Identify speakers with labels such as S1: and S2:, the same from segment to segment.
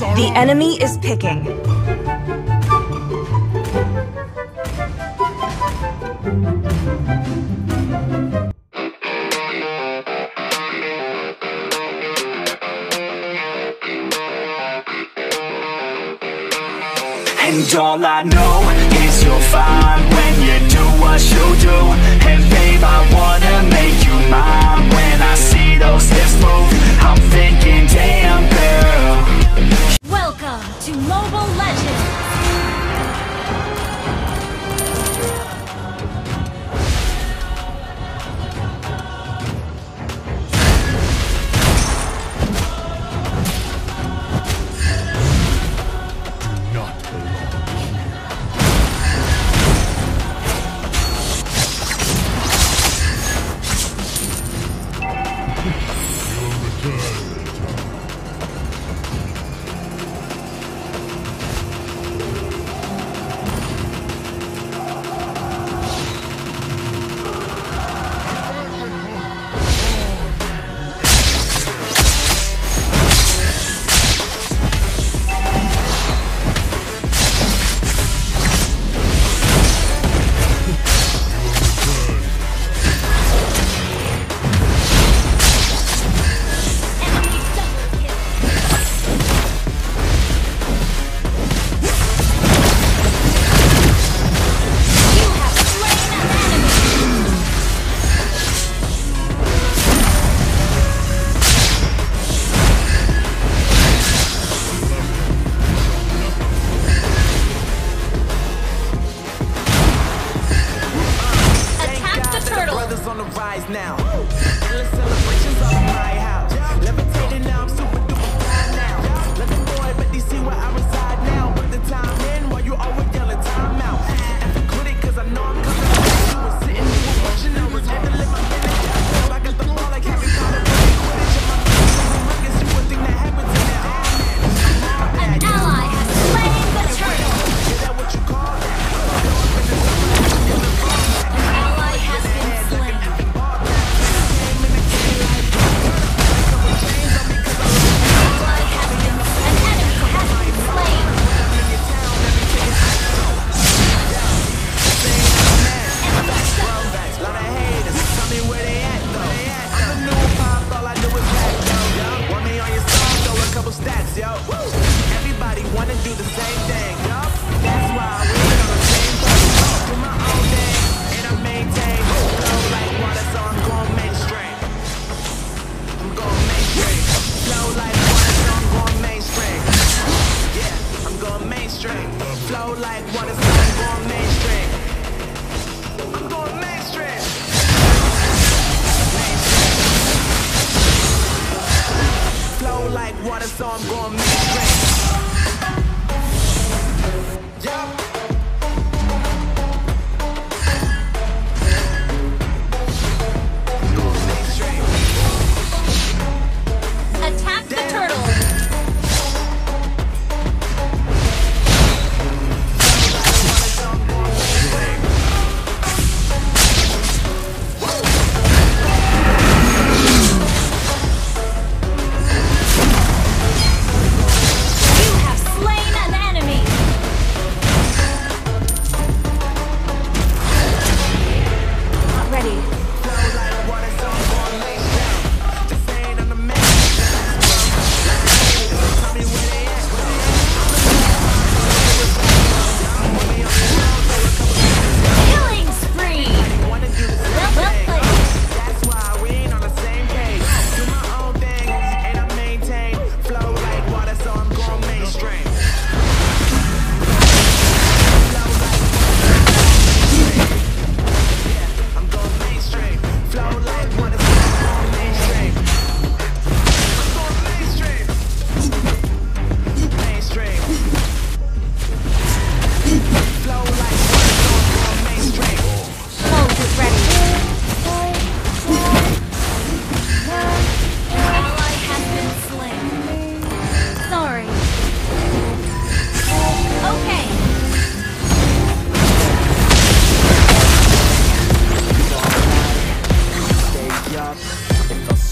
S1: The enemy is picking.
S2: And all I know is you'll find when you do what you do
S3: is on the rise now. Endless celebrations all in my house. Levitating now, I'm super duper fly now. Let the boy, but they see where I reside now. Put the time in while you always mainstream. Flow like water, so I'm going mainstream. I'm going mainstream. Flow like water, so I'm going mainstream.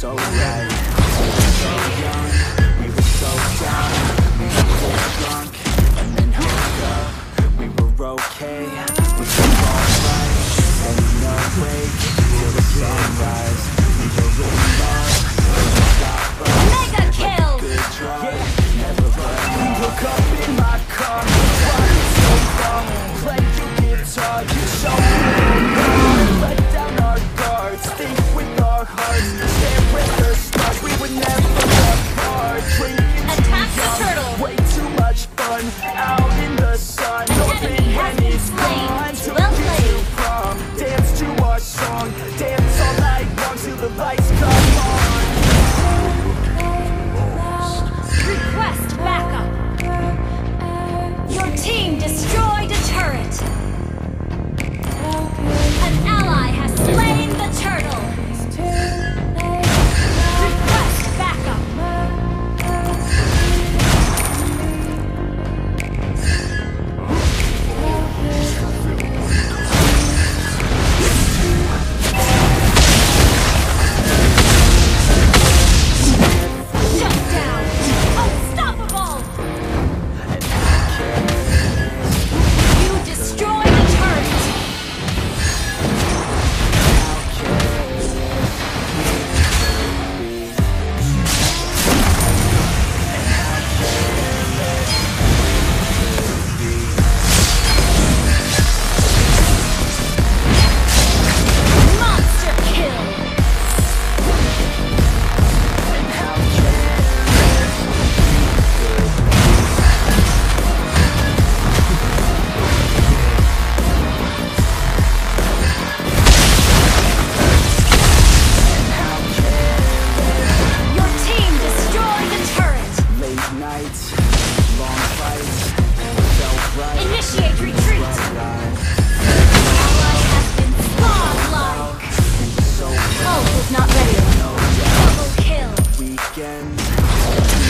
S3: so
S2: right.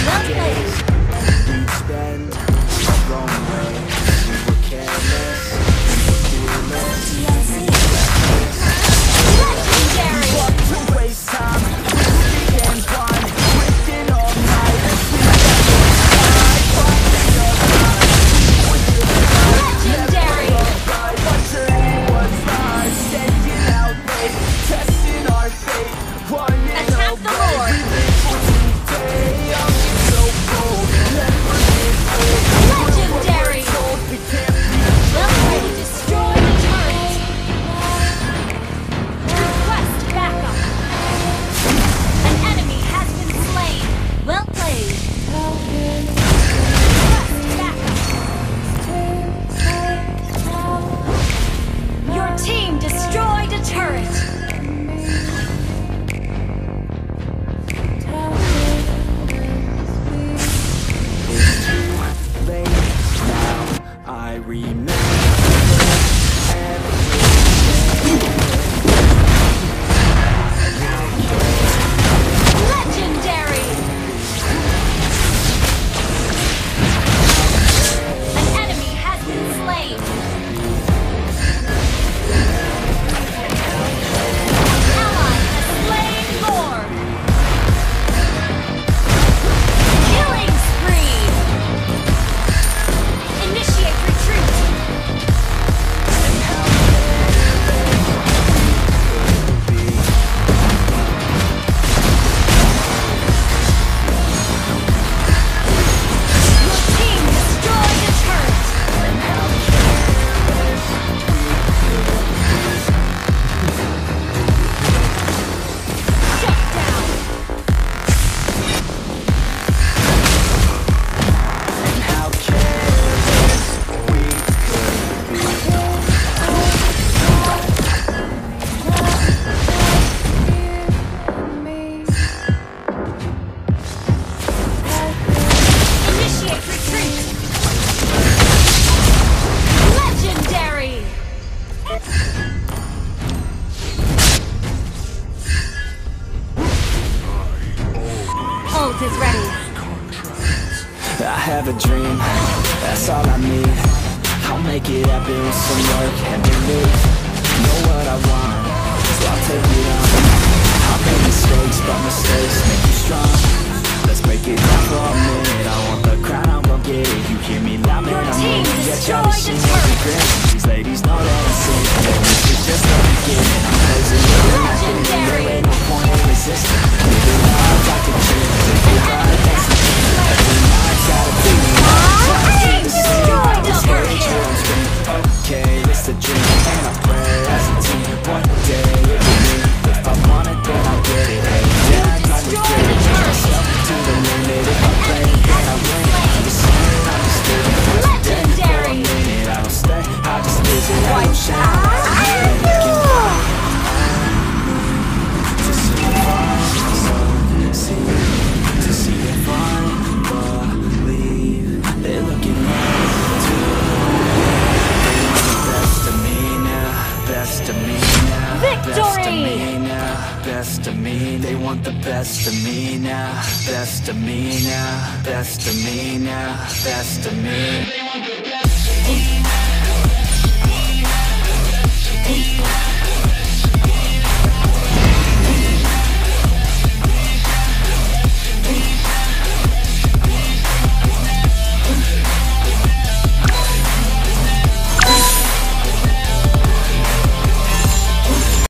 S2: One place. Best of me.